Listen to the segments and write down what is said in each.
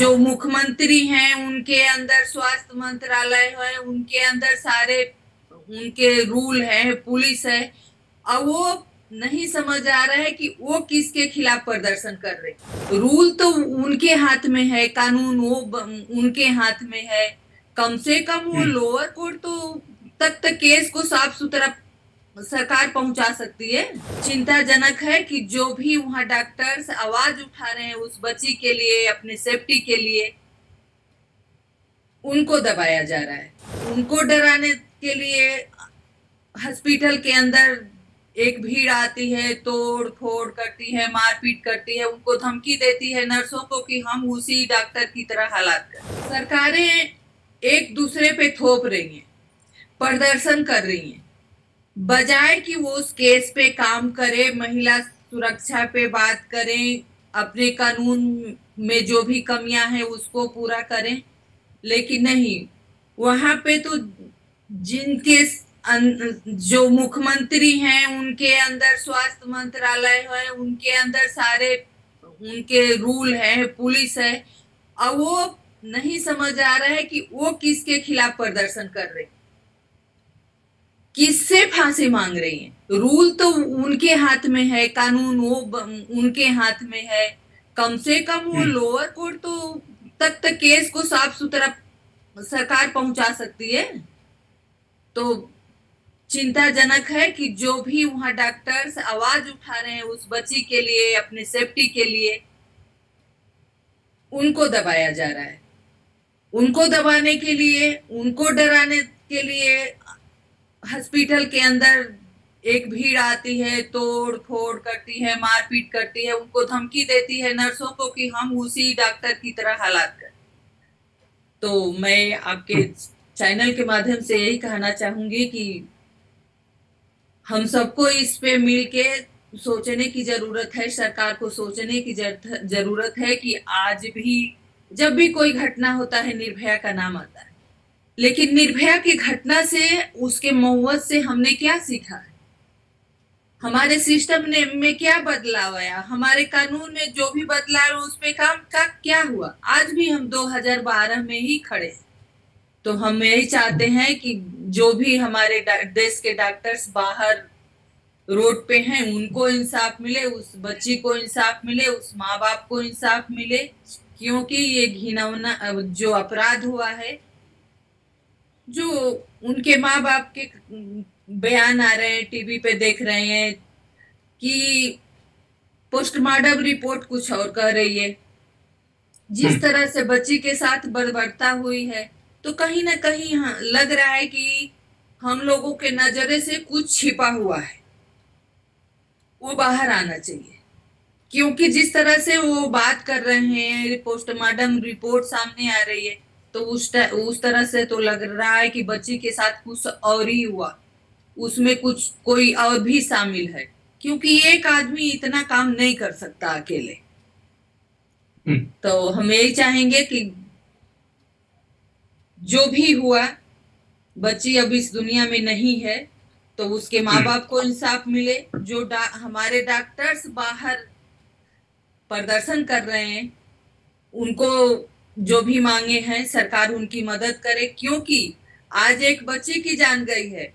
जो मुख्यमंत्री हैं उनके अंदर स्वास्थ्य मंत्रालय है उनके अंदर सारे उनके रूल है पुलिस है। और वो नहीं समझ आ रहा है कि वो किसके खिलाफ प्रदर्शन कर रहे रूल तो उनके हाथ में है कानून वो उनके हाथ में है। कम से कम वो लोअर कोर्ट तो तक तक केस को साफ़ सुथरा सरकार पहुँचा सकती है। चिंताजनक है कि जो भी वहाँ डॉक्टर्स आवाज़ उठा रहे हैं उस बच्ची के लिए, अपने सेफ्टी के लिए, उनको दबाया जा रहा है। उनको डराने के लिए हॉस्पिटल के अंदर एक भीड़ आती है, तोड़ फोड़ करती है, मारपीट करती है, उनको धमकी देती है नर्सों को कि हम उसी डॉक्टर की तरह हालात कर सरकारें एक दूसरे पे थोप रही हैं, प्रदर्शन कर रही हैं। बजाय कि वो उस केस पे काम करे, महिला सुरक्षा पे बात करें, अपने कानून में जो भी कमियाँ हैं उसको पूरा करें। लेकिन नहीं, वहाँ पे तो जिनके जो मुख्यमंत्री हैं, उनके अंदर स्वास्थ्य मंत्रालय है, उनके अंदर सारे, उनके रूल है, पुलिस है। और वो नहीं समझ आ रहा है कि वो किसके खिलाफ प्रदर्शन कर रहे हैं। किससे फांसी मांग रही हैं? रूल तो उनके हाथ में है कानून वो उनके हाथ में है। कम से कम वो लोअर कोर्ट तो तक तक केस को साफ़ सुथरा सरकार पहुँचा सकती है। तो चिंताजनक है कि जो भी वहाँ डॉक्टर्स आवाज़ उठा रहे हैं उस बच्ची के लिए अपने सेफ्टी के लिए उनको दबाया जा रहा है। उनको दबाने के लिए उनको डराने के लिए हॉस्पिटल के अंदर एक भीड़ आती है, तोड़ फोड़ करती है, मारपीट करती है, उनको धमकी देती है नर्सों को कि हम उसी डॉक्टर की तरह हालात कर। तो मैं आपके चैनल के माध्यम से यही कहना चाहूँगी कि हम सबको इस पे मिलके सोचने की ज़रूरत है, सरकार को सोचने की ज़रूरत है कि आज भी जब भी कोई घटना होता है, निर्भया का नाम आता है। लेकिन निर्भया की घटना से, उसके मौत से हमने क्या सीखा? है हमारे सिस्टम ने, में क्या बदलाव आया? हमारे कानून में जो भी बदलाव उस पे काम का क्या हुआ? आज भी हम 2012 में ही खड़े तो हम यही चाहते हैं कि जो भी हमारे देश के डॉक्टर्स बाहर रोड पे हैं, उनको इंसाफ मिले, उस बच्ची को इंसाफ मिले, उस माँ बाप को इंसाफ मिले, क्योंकि ये घिनौना जो अपराध हुआ है जो उनके माँ बाप के बयान आ रहे हैं टीवी पे देख रहे हैं कि पोस्टमार्टम रिपोर्ट कुछ और कह रही है। जिस तरह से बच्ची के साथ बर्बरता हुई है तो कहीं ना कहीं हाँ, लग रहा है कि हम लोगों के नजरे से कुछ छिपा हुआ है। वो बाहर आना चाहिए। क्योंकि जिस तरह से वो बात कर रहे हैं पोस्टमार्टम रिपोर्ट सामने आ रही है तो उस ट- उस तरह से तो लग रहा है कि बच्ची के साथ कुछ और ही हुआ। उसमें कुछ कोई और भी शामिल है। क्योंकि एक आदमी इतना काम नहीं कर सकता अकेले। हम्म। तो हम यही चाहेंगे कि जो भी हुआ बच्ची अब इस दुनिया में नहीं है तो उसके माँ बाप को इंसाफ मिले। जो डा, हमारे डॉक्टर्स बाहर प्रदर्शन कर रहे हैं उनको जो भी मांगे हैं, सरकार उनकी मदद करे, क्योंकि आज एक बच्चे की जान गई है।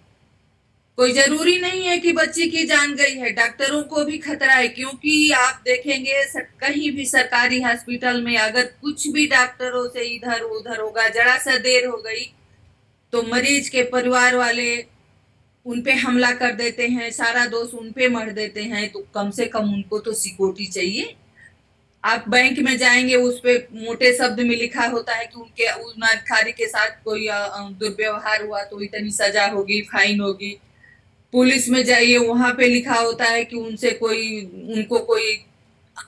कोई ज़रूरी नहीं है कि बच्चे की जान गई है, डॉक्टरों को भी खतरा है, क्योंकि आप देखेंगे कहीं भी सरकारी हॉस्पिटल में अगर कुछ भी डॉक्टरों से इधर उधर होगा, जरा सा देर हो गई तो मरीज़ के परिवार वाले उन पे हमला कर देते हैं, सारा दोष उन पे मर देते हैं तो कम से कम उनको तो सिक्योरिटी चाहिए। आप बैंक में जाएँगे, उस पर मोटे शब्द में लिखा होता है कि उनके, उन अधिकारी के साथ कोई दुर्व्यवहार हुआ तो इतनी सजा होगी फाइन होगी। पुलिस में जाइए, वहाँ पे लिखा होता है कि उनसे कोई, उनको कोई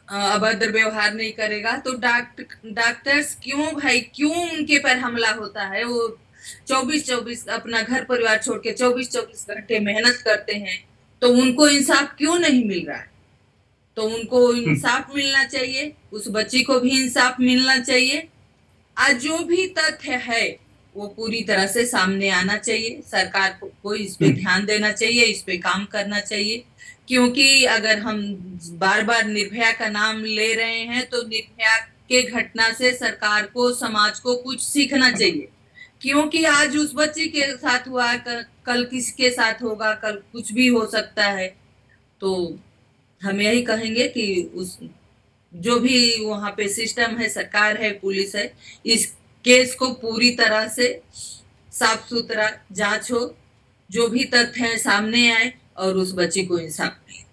अभद्र व्यवहार नहीं करेगा। तो डॉक्टर डॉक्टर्स क्यों भाई, क्यों उनके पर हमला होता है? वो चौबीस चौबीस अपना घर परिवार छोड़ के चौबीस चौबीस घंटे मेहनत करते हैं तो उनको इंसाफ क्यों नहीं मिल रहा है? तो उनको इंसाफ मिलना चाहिए उस बच्ची को भी इंसाफ मिलना चाहिए। आज जो भी तथ्य है वो पूरी तरह से सामने आना चाहिए। सरकार को, को इस पे ध्यान देना चाहिए इस पे काम करना चाहिए। क्योंकि अगर हम बार बार निर्भया का नाम ले रहे हैं तो निर्भया के घटना से सरकार को समाज को कुछ सीखना चाहिए। क्योंकि आज उस बच्ची के साथ हुआ कल किसके साथ होगा कल कुछ भी हो सकता है। तो हम यही कहेंगे कि उस, जो भी वहाँ पे सिस्टम है, सरकार है, पुलिस है, इस केस को पूरी तरह से साफ़ सुथरा जाँच हो जो भी तथ्य है सामने आए और उस बच्ची को इंसाफ मिले।